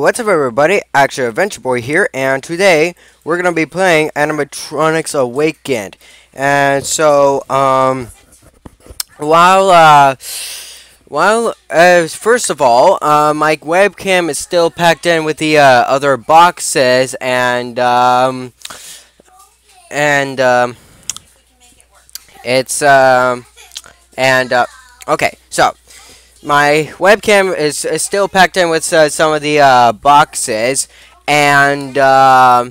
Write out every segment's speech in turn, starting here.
What's up everybody, Action Adventure Boy here, and today we're going to be playing Animatronics Awakened. And so, um, while, uh, while, uh, first of all, uh, my webcam is still packed in with the, uh, other boxes, and, um, and, um, it's, um, and, uh, okay, so, my webcam is, is still packed in with uh, some of the uh, boxes, and uh,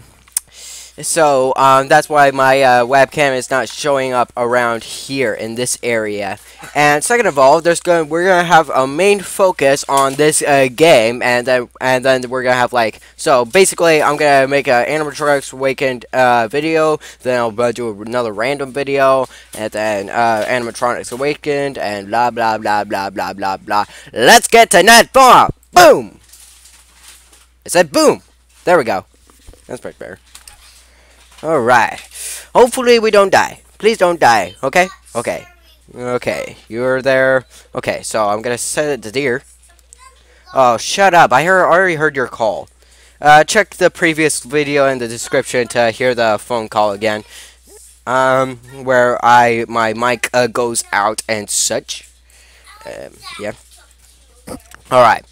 so um, that's why my uh, webcam is not showing up around here in this area. And second of all, there's going we're gonna have a main focus on this uh, game, and then and then we're gonna have like so basically I'm gonna make an animatronics awakened uh, video, then I'll do another random video, and then uh, animatronics awakened, and blah blah blah blah blah blah blah. Let's get to net. Boom. It said boom. There we go. That's pretty better. Alright. Hopefully we don't die. Please don't die. Okay? Okay. Okay. You're there. Okay, so I'm gonna set it to deer. Oh, shut up. I heard, already heard your call. Uh, check the previous video in the description to hear the phone call again. Um, where I, my mic, uh, goes out and such. Um, yeah. Alright.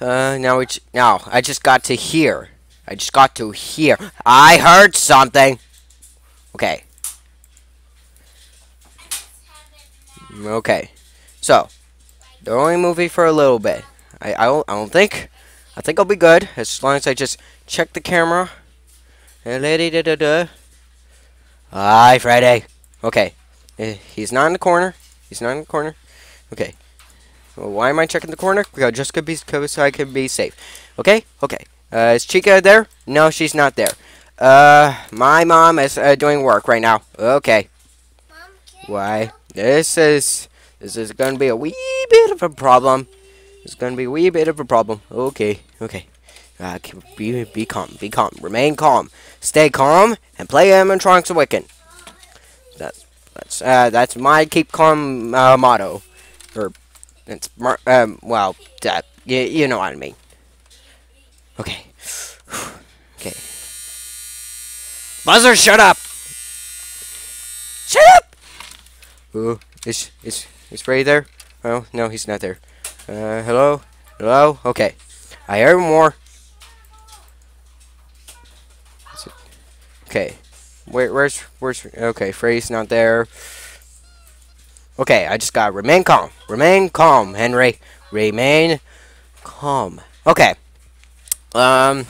Uh, now we, now, I just got to here. I just got to hear. I heard something. Okay. Okay. So, they're only moving for a little bit. I, I, don't, I don't think. I think I'll be good as long as I just check the camera. Lady da da da. Hi, Friday. Okay. Eh, he's not in the corner. He's not in the corner. Okay. Well, why am I checking the corner? Because just could be so I can be safe. Okay. Okay. Uh, is Chica there? No, she's not there. Uh, my mom is uh, doing work right now. Okay. Why? This is this is gonna be a wee bit of a problem. It's gonna be a wee bit of a problem. Okay. Okay. Uh, be be calm. Be calm. Remain calm. Stay calm and play Animatronics Awaken. That's that's uh that's my keep calm uh, motto. Or it's um well that you you know what I mean. Okay. okay. Buzzer, shut up! Shut up! Ooh, is is is Freddy there? Oh no, he's not there. Uh, hello, hello. Okay, I hear more. Okay, where where's where's okay? Freddy's not there. Okay, I just got remain calm. Remain calm, Henry. Remain calm. Okay. Um.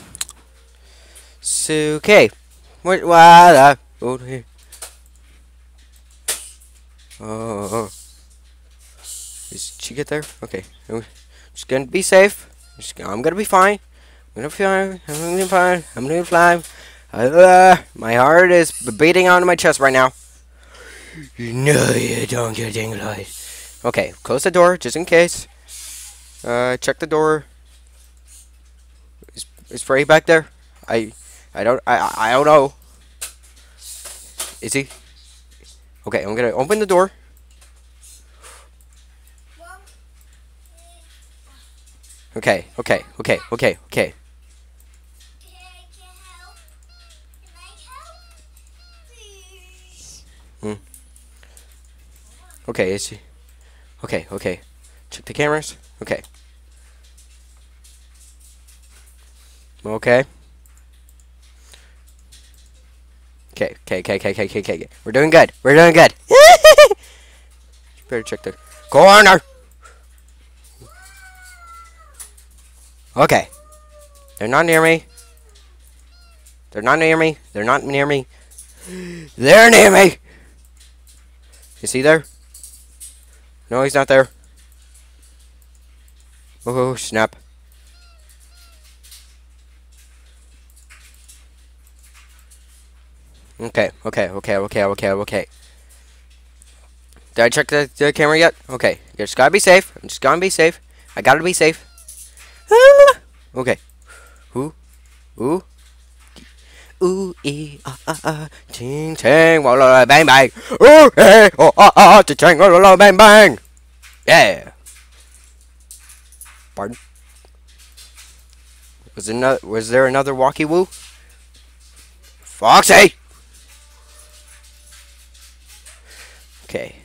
So, okay. What? What? Uh, oh, here. Oh. Is she get there? Okay. I'm just gonna be safe. Just, I'm gonna be fine. I'm gonna be fine. I'm gonna be fine. I'm gonna be fine. Uh, my heart is beating out of my chest right now. No, you don't get tingly. Okay, close the door just in case. Uh, check the door. Is Freddy back there? I I don't I I don't know. Is he? Okay, I'm gonna open the door. Okay, okay, okay, okay, okay. Hmm. Okay, is he? Okay, okay. Check the cameras. Okay. Okay. Okay, okay, okay, okay, okay, okay, okay. We're doing good. We're doing good. better check the corner. Okay. They're not near me. They're not near me. They're not near me. They're near me. Is he there? No, he's not there. Oh, snap. Okay, okay, okay, okay, okay, okay. Did I check the, the camera yet? Okay, you just gotta be safe. I'm just gonna be safe. I gotta be safe. Ah! Okay. Ooh, ooh, ooh, ee, ah, ah, ah, ting, ting, wah, la, la, bang, bang. Ooh, eh, oh, ah, ah, ting, ting, la, la, bang, bang. Yeah. Pardon? Was there no, was there another walkie woo? Foxy! Okay.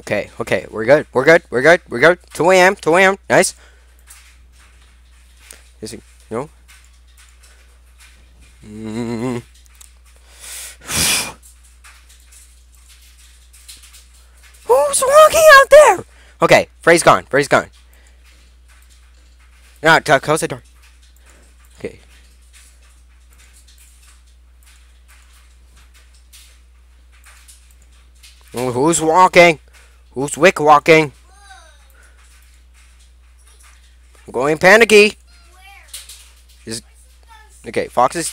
Okay, okay, we're good, we're good, we're good, we're good. 2 a.m., 2 a.m., nice. Is it, no? Mm. Who's walking out there? Okay, Frey's gone, Frey's gone. Now, close the door. Who's walking? Who's Wick walking? I'm going panicky. Is okay. Fox is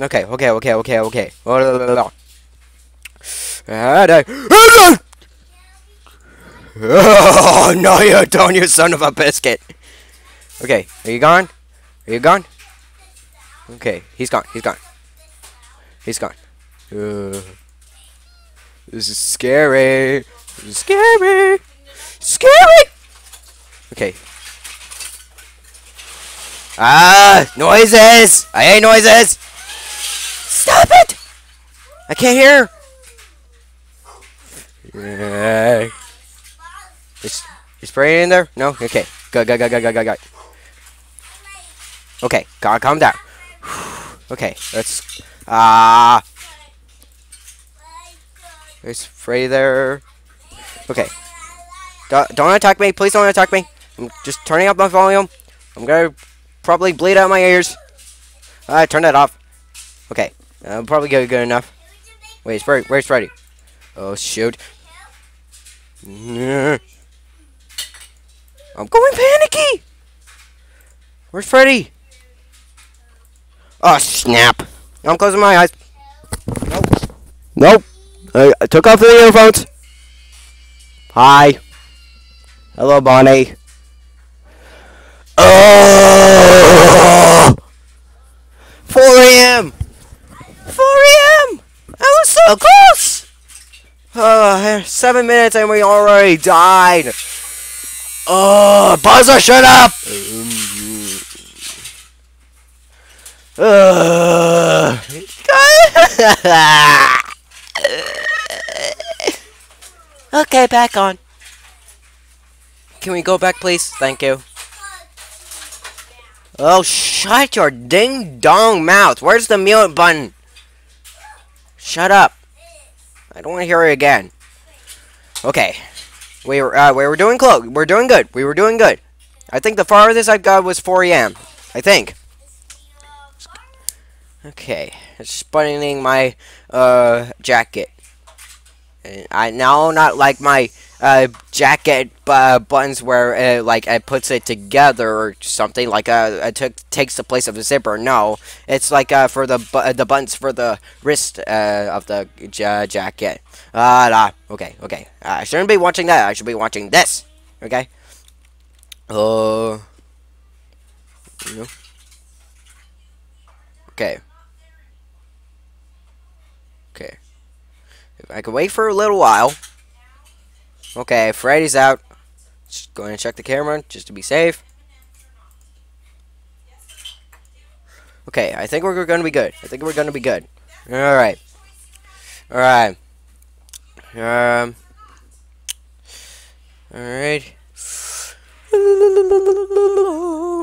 okay. Okay. Okay. Okay. Okay. Oh no, you don't, you son of a biscuit. Okay, are you gone? Are you gone? Okay, he's gone. He's gone. He's gone. Uh. This is scary. This is scary. Scary! Okay. Ah! Noises! I hate noises! Stop it! I can't hear! Yeah. Is, is Spray in there? No? Okay. Go, go, go, go, go, go, good. Okay, calm down. okay, let's... Ah! Uh, there's Frey there. Okay. Don't, don't attack me. Please don't attack me. I'm just turning up my volume. I'm gonna probably bleed out my ears. I uh, turn that off. Okay. I'm probably good, good enough. Wait, Freddy, where's Freddy? Oh, shoot. I'm going panicky! Where's Freddy? Oh, snap. I'm closing my eyes. Nope. Nope. I, took off the earphones. Hi. Hello, Bonnie. Oh! 4 a.m. 4 a.m. I was so close. Uh, seven minutes and we already died. Oh, Buzzer, shut up. Uh, Okay, back on. Can we go back, please? Thank you. Oh, shut your ding-dong mouth. Where's the mute button? Shut up. I don't want to hear it again. Okay. We were, uh, we were doing close. We're doing good. We were doing good. I think the farthest I got was 4 a.m. I think. Okay. It's buttoning my, uh, jacket. I now not like my uh, jacket uh, buttons where uh, like it puts it together or something like uh, it takes the place of the zipper. No, it's like uh, for the bu the buttons for the wrist uh, of the jacket. Ah, uh, okay, okay. I shouldn't be watching that. I should be watching this. Okay. Uh. Okay. Okay. I can wait for a little while. Okay, Freddy's out. Just going to check the camera just to be safe. Okay, I think we're going to be good. I think we're going to be good. Alright. Alright. Um. Alright.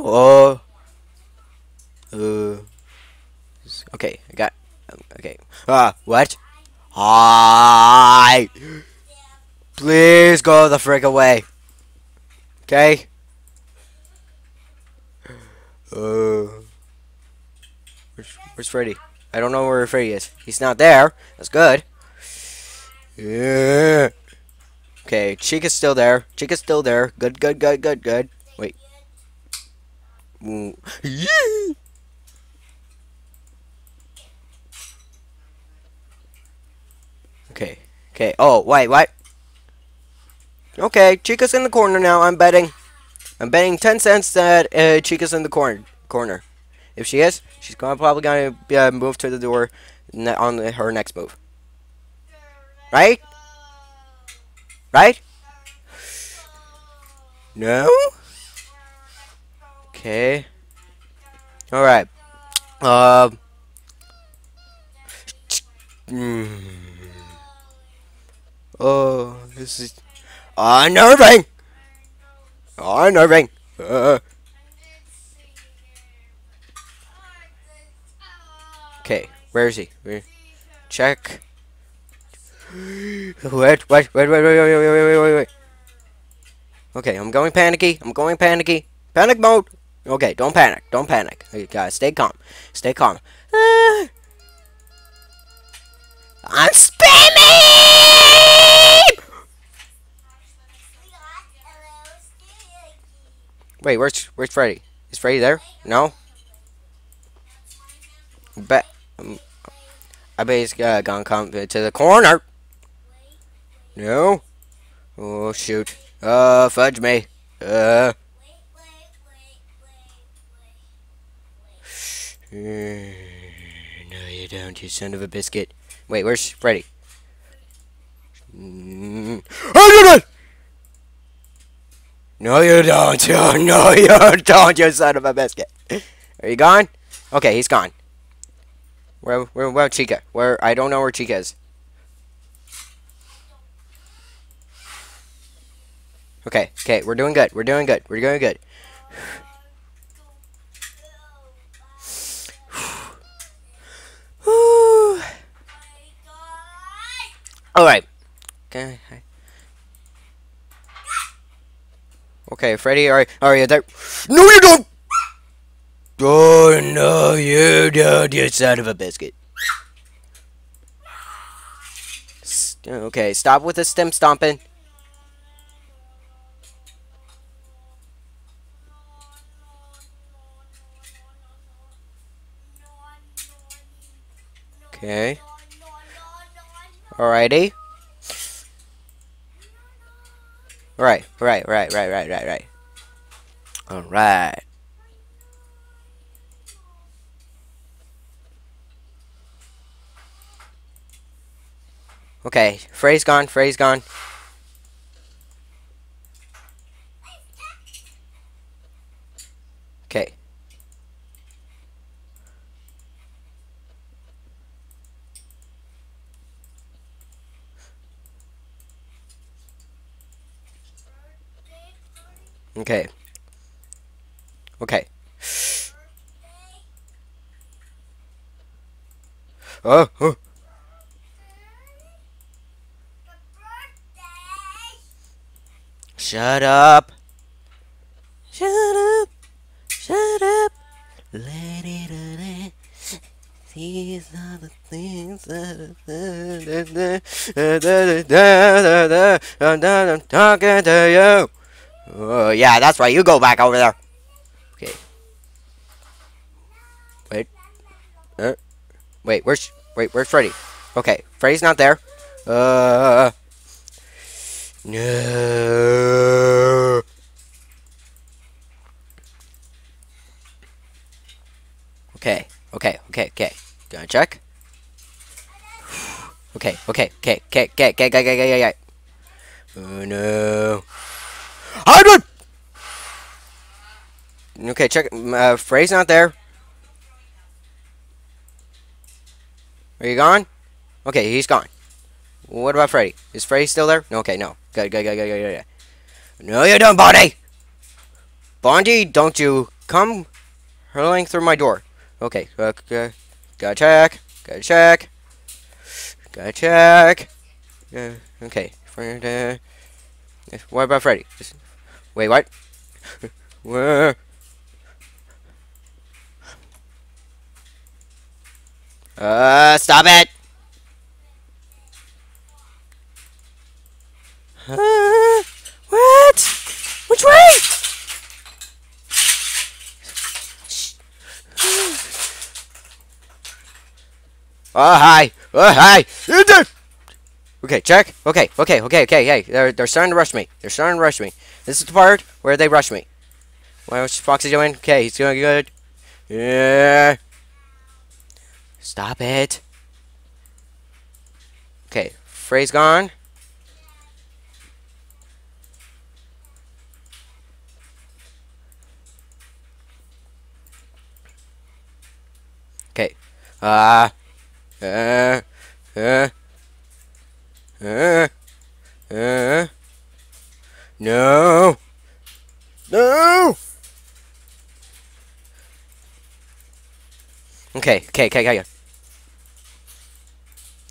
Oh. Uh. Okay, I got. Okay. Ah, what? Hi! Please go the frick away. Okay? Uh, where's, where's Freddy? I don't know where Freddy is. He's not there. That's good. Yeah. Okay, Chica's still there. Chica's still there. Good, good, good, good, good. Wait. Yeah. Okay. Oh, wait, what? Okay, Chica's in the corner now. I'm betting. I'm betting 10 cents that uh, Chica's in the corner. Corner. If she is, she's gonna probably gonna uh, move to the door on the, her next move. Right? right? No? Okay. Alright. Um. Uh, oh, this is unnerving! Unnerving! Uh. Okay, where is he? Where? Check. Wait, wait, wait, wait, wait, wait, wait, wait, wait, wait. Okay, I'm going panicky. I'm going panicky. Panic mode. Okay, don't panic. Don't panic. Okay, guys, stay calm. Stay calm. Uh, I'm spamming! Wait, where's where's Freddy? Is Freddy there? No. Bet. Um, I bet he's uh, gonna come to the corner. No. Oh shoot. Uh, fudge me. Uh. No, you don't, you son of a biscuit. Wait, where's Freddy? Mm. Oh, no, you don't. Oh, no, you don't, you son of a biscuit. Are you gone? Okay, he's gone. Where, where, where, Chica? Where, I don't know where Chica is. Okay, okay, we're doing good. We're doing good. We're doing good. Alright. Okay. Okay, Freddy, are, are you there? No, you don't! Oh, no, you don't, you son of a biscuit. okay, stop with the stem stomping. Okay. Alrighty. Right, right, right, right, right, right, right. Alright. Okay, Frey's gone, Frey's gone. Okay. Okay. Okay. Oh, oh. Shut up. Shut up. Shut up. Let it. These are the things that I'm talking to you. Oh, yeah, that's right. You go back over there. Okay. Wait. Uh, wait, where's... Wait, where's Freddy? Okay, Freddy's not there. Uh... No. Okay, okay, okay, okay. Gonna check. Okay, okay, okay, okay, okay, okay, okay, okay, okay. Oh no. Hybrid! Okay, check. Uh, Frey's not there. Are you gone? Okay, he's gone. What about Freddy? Is Freddy still there? No, okay, no. Good, good, good, good, good, good. No, you don't, Bonnie! Bonnie, don't you come hurling through my door. Okay, okay. Gotta check. Gotta check. Gotta check. Uh, okay. What about Freddy? Wait, what? Where? Uh, stop it! Uh, what? Which way? Oh, hi. Oh, hi. Okay, check. Okay, okay, okay, okay, hey. They're, they're starting to rush me. They're starting to rush me. This is the part where they rush me. What's Foxy doing? Okay, he's doing good. Yeah. Stop it. Okay, phrase gone. Okay. Uh, uh, uh, uh, uh, no, no. Okay, okay, okay, okay.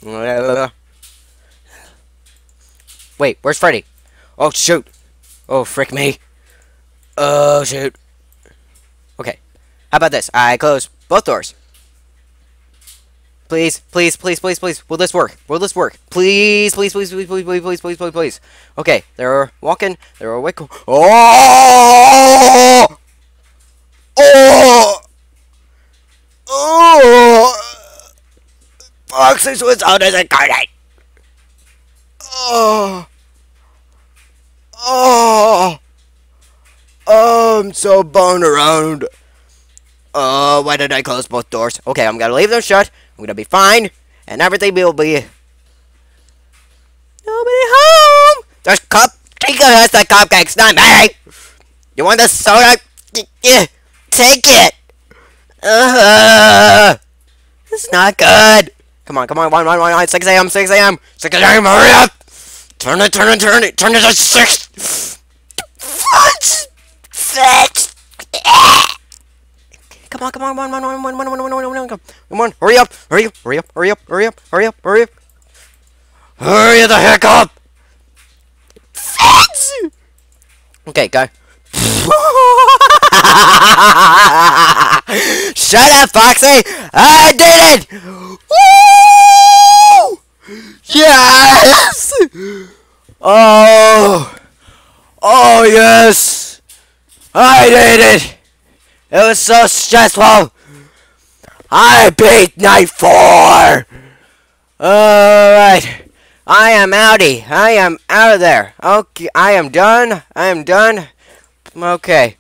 Wait, where's Freddy? Oh, shoot. Oh, frick me. Oh, shoot. Okay. How about this? I close both doors. Please, please, please, please, please. Will this work? Will this work? Please, please, please, please, please, please, please, please, please, please. Okay, they're walking. They're awake. Oh! Oh! Oh! Foxes was out as a garden. Oh! Oh! I'm so burned around. Uh, why did I close both doors? Okay, I'm gonna leave them shut. I'm gonna be fine, and everything will be. Nobody home. There's cup. Chica has the cupcakes, not me. You want the soda? Take it. Uh, it's not good. Come on, come on, one, one, one, one. 6 a.m., 6 a.m., 6 a.m. Hurry up! Turn it, turn it, turn it, turn it to six. What? Six. Come on, come on, one, one, one, one, one, one, one, one, one, come come on, hurry up, hurry up, hurry up, hurry up, hurry up, hurry up, hurry up. Hurry the heck up! Six. Okay, go. Shut up, Foxy! I did it! Woo! Yes! Oh! Oh, yes! I did it! It was so stressful! I beat night four! Alright. I am outie. I am out of there. Okay, I am done. I am done. Okay.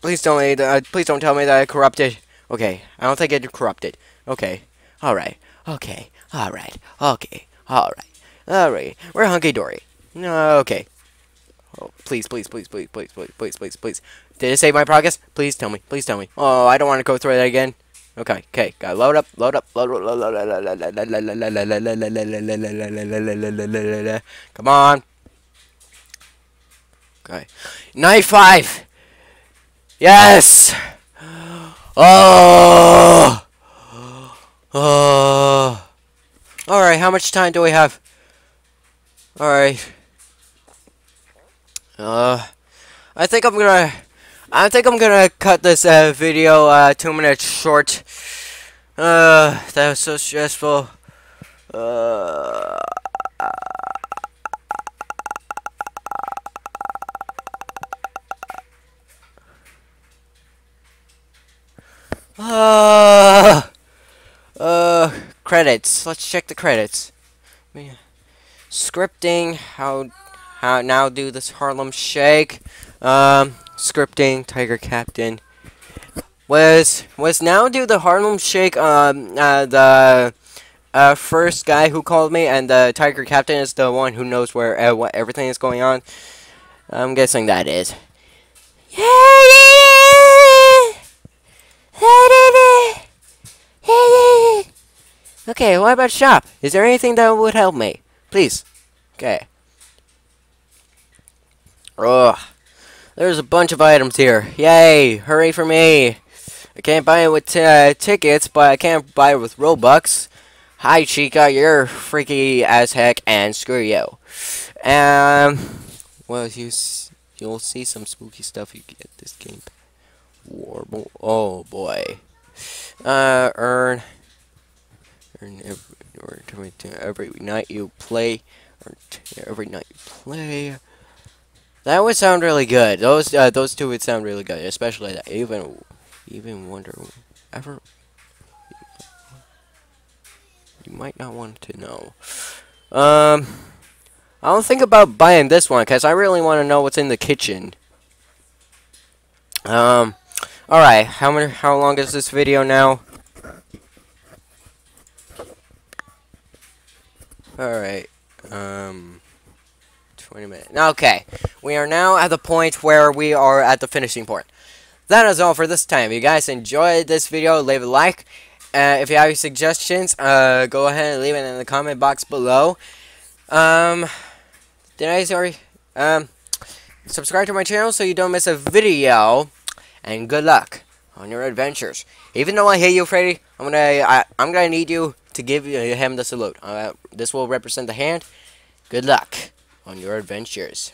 Please don't uh, please don't tell me that I corrupted. Okay, I don't think it corrupted. Okay. Alright. Okay. Alright. Okay. Alright. Alright. We're hunky dory. Okay. Oh, please, please, please, please, please, please, please, please, please. Did it save my progress? Please tell me. Please tell me. Oh, I don't want to go through that again. Okay, okay. Gotta load up, load up, load up, load up. Come on. Okay. Night five. Yes. Oh. Oh. All right. How much time do we have? All right. Uh, I think I'm gonna. I think I'm gonna cut this uh, video uh, two minutes short. Uh, that was so stressful. Uh. Uh, uh, credits. Let's check the credits. Scripting. How, how now do this Harlem Shake. Um, scripting. Tiger Captain. Was was now do the Harlem Shake. Um, uh, the uh, first guy who called me, and the Tiger Captain is the one who knows where uh, what everything is going on. I'm guessing that is. Okay, what about shop? Is there anything that would help me? Please. Okay. Ugh. There's a bunch of items here. Yay! Hurry for me! I can't buy it with uh, tickets, but I can't buy it with Robux. Hi, Chica. You're freaky as heck, and screw you. Um, well, you you'll see some spooky stuff you get this game. Warble. Oh boy. Uh, earn. Earn every, every night you play. Or every night you play. That would sound really good. Those uh, those two would sound really good, especially that. Even even wonder ever. You might not want to know. Um, I don't think about buying this one because I really want to know what's in the kitchen. Um, all right. How many? How long is this video now? All right. Um. 20 minutes. Okay, we are now at the point where we are at the finishing point. That is all for this time. If you guys enjoyed this video, leave a like, uh, if you have any suggestions, uh, go ahead and leave it in the comment box below. Um, did I sorry? Um, subscribe to my channel so you don't miss a video. And good luck on your adventures. Even though I hate you, Freddy, I'm gonna I, I'm gonna need you to give him the salute. Uh, this will represent the hand. Good luck on your adventures.